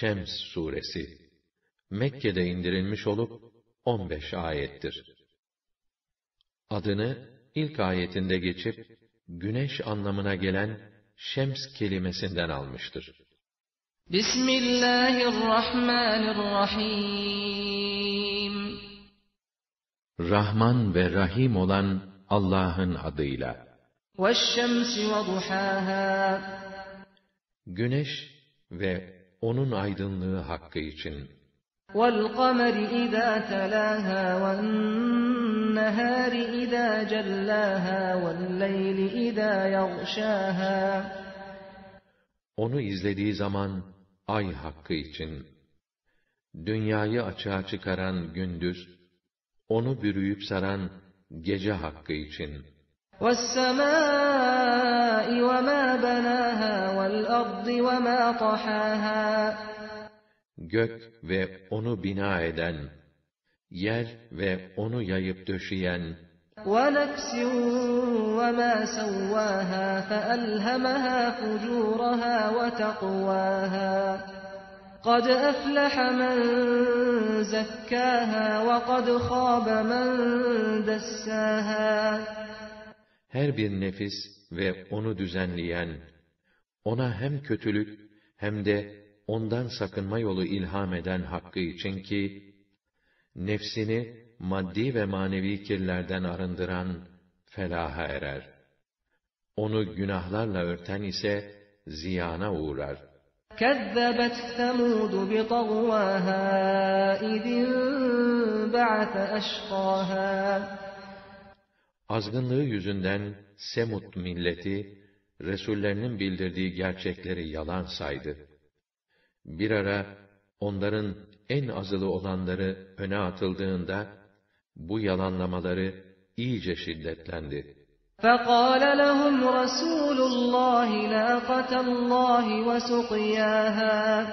Şems suresi Mekke'de indirilmiş olup 15 ayettir. Adını ilk ayetinde geçip güneş anlamına gelen şems kelimesinden almıştır. Bismillahirrahmanirrahim Rahman ve Rahim olan Allah'ın adıyla. Güneş ve onun aydınlığı hakkı için. وَالْقَمَرِ إِذَا تَلَاهَا وَالنَّهَارِ إِذَا جَلَّاهَا وَاللَّيْلِ إِذَا يَغْشَاهَا Onu izlediği zaman ay hakkı için, dünyayı açığa çıkaran gündüz, onu bürüyüp saran gece hakkı için, وَالسَّمَاءِ وَمَا بَنَاهَا وَالْأَرْضِ وَمَا طَحَاهَا. Gök ve onu bina eden, yer ve onu yayıp döşeyen, وَنَفْسٍ وَمَا سَوَّاهَا فَأَلْهَمَهَا فُجُورَهَا وَتَقْوَاهَا. قَدْ أَفْلَحَ مَنْ زَكَّاهَا وَقَدْ خَابَ مَنْ دَسَّاهَا. her bir nefis ve onu düzenleyen, ona hem kötülük hem de ondan sakınma yolu ilham eden hakkı için ki, nefsini maddi ve manevi kirlerden arındıran felaha erer. Onu günahlarla örten ise ziyana uğrar. كَذَّبَتْ ثَمُودُ بِطَغْوَاهَا إِذِ انبَعَثَ أَشْقَاهَا Azgınlığı yüzünden Semut milleti, Resullerinin bildirdiği gerçekleri yalan saydı. Bir ara, onların en azılı olanları öne atıldığında, bu yalanlamaları iyice şiddetlendi. فَقَالَ لَهُمْ رَسُولُ اللّٰهِ نَاقَةَ اللّٰهِ وَسُقْيَاهَا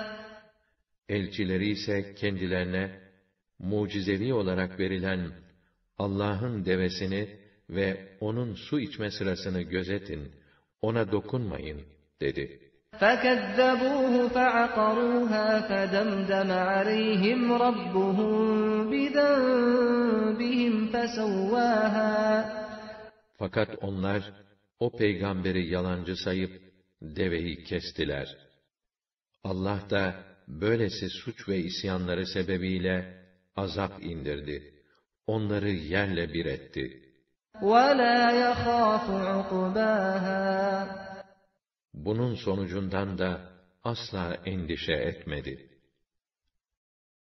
Elçileri ise kendilerine, mucizevi olarak verilen Allah'ın devesini ve onun su içme sırasını gözetin, ona dokunmayın, dedi. فَكَذَّبُوهُ فَعَقَرُوهَا فَدَمْدَمَ عَلَيْهِمْ رَبُّهُمْ بِذَنبِهِمْ فَسَوَّاهَا Fakat onlar, o peygamberi yalancı sayıp, deveyi kestiler. Allah da, böylesi suç ve isyanları sebebiyle, azap indirdi. Onları yerle bir etti. وَلَا يَخَافُ عُقْبَاهَا Bunun sonucundan da asla endişe etmedi.